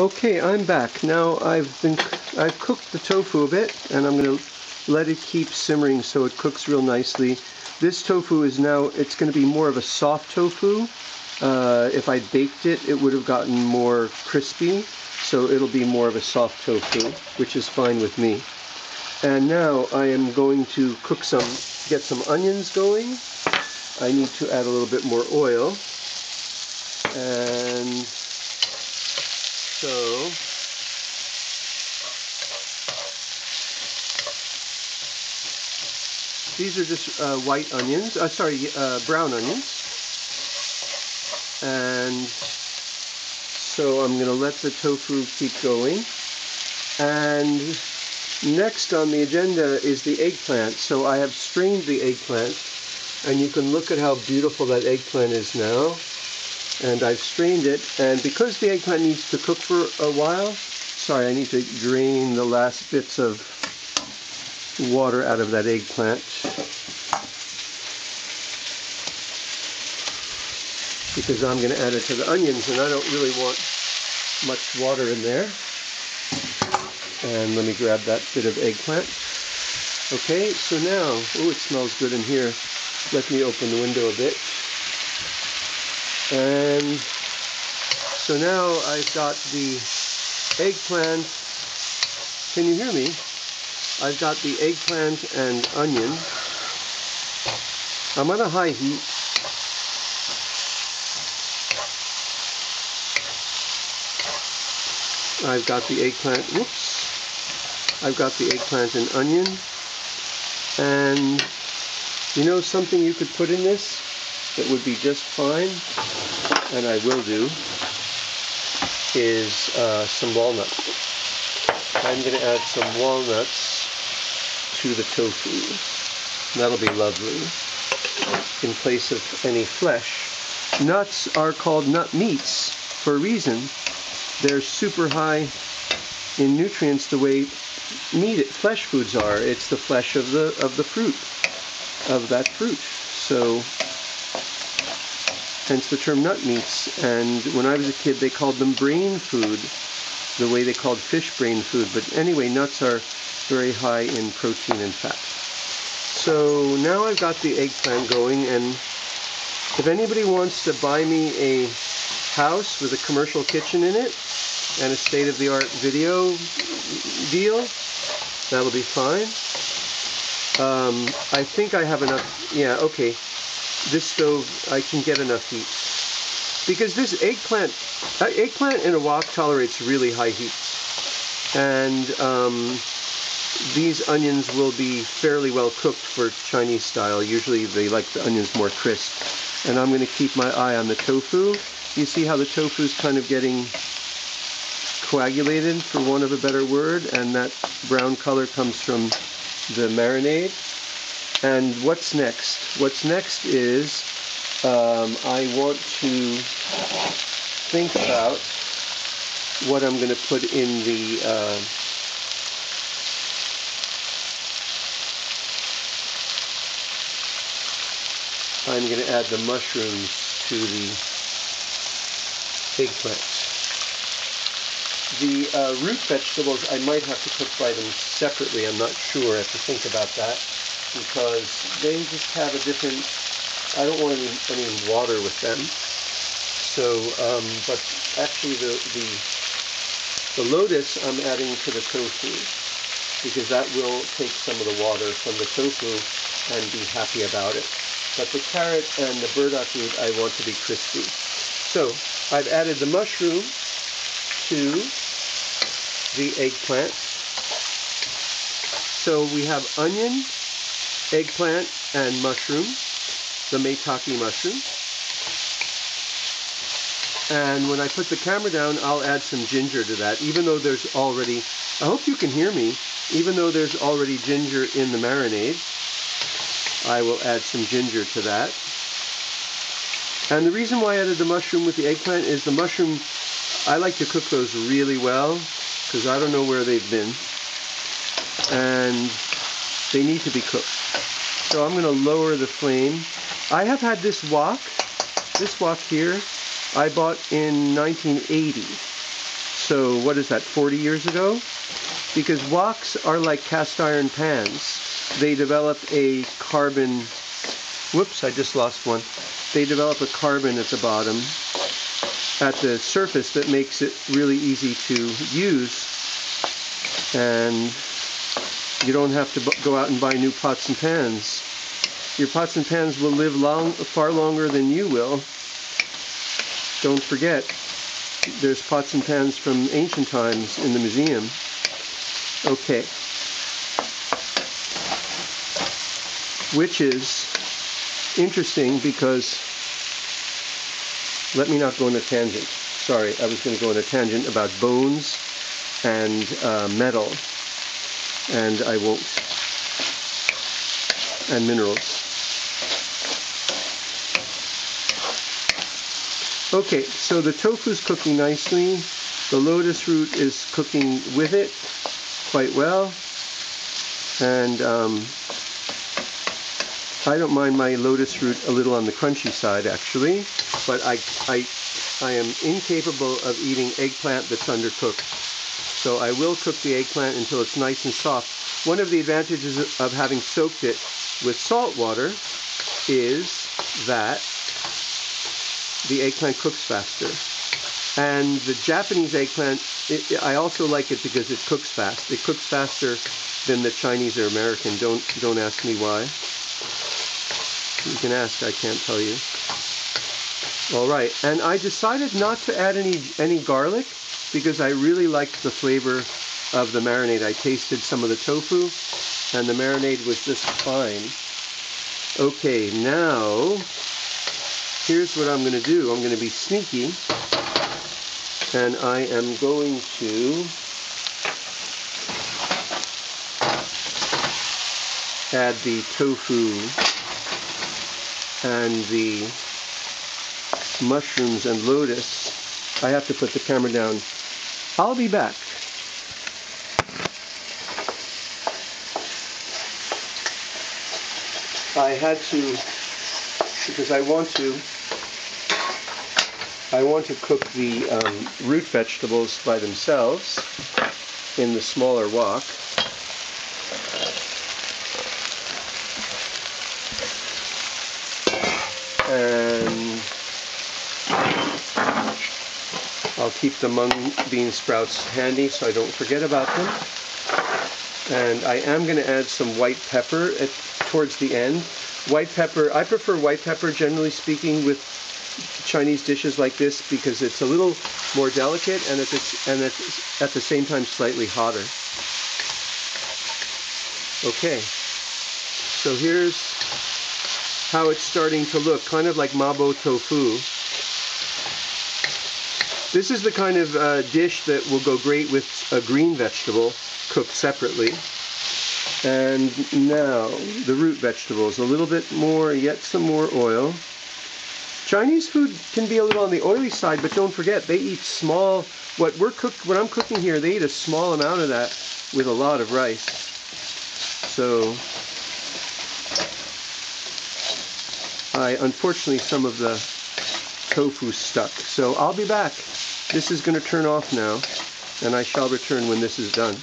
Okay, I'm back. Now I've been I've cooked the tofu a bit and I'm going to let it keep simmering so it cooks real nicely. This tofu is now it's going to be more of a soft tofu. Uh, if I baked it, it would have gotten more crispy, so it'll be more of a soft tofu, which is fine with me. And now I am going to cook some, get some onions going. I need to add a little bit more oil. And so these are just uh, white onions, uh, sorry, uh, brown onions. And so I'm going to let the tofu keep going. And next on the agenda is the eggplant. So I have strained the eggplant and you can look at how beautiful that eggplant is now and I've strained it and because the eggplant needs to cook for a while sorry I need to drain the last bits of water out of that eggplant. Because I'm going to add it to the onions and I don't really want much water in there. And let me grab that bit of eggplant. Okay so now oh it smells good in here. Let me open the window a bit and so now I've got the eggplant. Can you hear me? I've got the eggplant and onion. I'm on a high heat. I've got the eggplant, whoops. I've got the eggplant and onion. And you know something you could put in this? That would be just fine, and I will do, is uh, some walnuts. I'm going to add some walnuts to the tofu. That'll be lovely in place of any flesh. Nuts are called nut meats for a reason. They're super high in nutrients the way meat flesh foods are. It's the flesh of the of the fruit of that fruit. So hence the term nut meats. And when I was a kid, they called them brain food, the way they called fish brain food. But anyway, nuts are very high in protein and fat. So now I've got the eggplant going, and if anybody wants to buy me a house with a commercial kitchen in it and a state-of-the-art video deal, that'll be fine. Um, I think I have enough. Yeah, okay this stove, I can get enough heat. Because this eggplant, uh, eggplant in a wok tolerates really high heat. And um, these onions will be fairly well cooked for Chinese style. Usually they like the onions more crisp. And I'm going to keep my eye on the tofu. You see how the tofu is kind of getting coagulated, for want of a better word, and that brown color comes from the marinade. And what's next? What's next is um, I want to think about what I'm going to put in the uh, I'm going to add the mushrooms to the eggplant. The uh, root vegetables I might have to cook by them separately. I'm not sure. I have to think about that because they just have a different, I don't want any, any water with them. So, um, but actually the, the, the lotus I'm adding to the tofu because that will take some of the water from the tofu and be happy about it. But the carrot and the burdock root I want to be crispy. So I've added the mushroom to the eggplant. So we have onion, eggplant and mushroom, the maitake mushroom. And when I put the camera down, I'll add some ginger to that, even though there's already, I hope you can hear me, even though there's already ginger in the marinade, I will add some ginger to that. And the reason why I added the mushroom with the eggplant is the mushroom, I like to cook those really well, because I don't know where they've been. And they need to be cooked. So I'm going to lower the flame. I have had this wok, this wok here, I bought in 1980. So what is that, 40 years ago? Because woks are like cast iron pans. They develop a carbon, whoops, I just lost one. They develop a carbon at the bottom, at the surface that makes it really easy to use. And you don't have to go out and buy new pots and pans. Your pots and pans will live long, far longer than you will. Don't forget, there's pots and pans from ancient times in the museum. Okay. Which is interesting because, let me not go on a tangent. Sorry, I was going to go on a tangent about bones and uh, metal, and I won't, and minerals. Okay, so the tofu's cooking nicely. The lotus root is cooking with it quite well. And um, I don't mind my lotus root a little on the crunchy side actually, but I, I, I am incapable of eating eggplant that's undercooked. So I will cook the eggplant until it's nice and soft. One of the advantages of having soaked it with salt water is that the eggplant cooks faster. And the Japanese eggplant, it, I also like it because it cooks fast. It cooks faster than the Chinese or American. Don't don't ask me why. You can ask. I can't tell you. All right, and I decided not to add any any garlic because I really liked the flavor of the marinade. I tasted some of the tofu, and the marinade was just fine. Okay, now here's what I'm going to do. I'm going to be sneaky and I am going to add the tofu and the mushrooms and lotus. I have to put the camera down. I'll be back. I had to, because I want to I want to cook the um, root vegetables by themselves in the smaller wok. I'll keep the mung bean sprouts handy so I don't forget about them. And I am going to add some white pepper at, towards the end. White pepper, I prefer white pepper generally speaking with Chinese dishes like this because it's a little more delicate and at the, and at, at the same time slightly hotter. Okay, so here's how it's starting to look, kind of like mapo tofu. This is the kind of uh, dish that will go great with a green vegetable cooked separately. And now the root vegetables, a little bit more, yet some more oil. Chinese food can be a little on the oily side, but don't forget they eat small. What we're cook, what I'm cooking here, they eat a small amount of that with a lot of rice. So, I unfortunately some of the tofu stuck. So I'll be back. This is going to turn off now, and I shall return when this is done.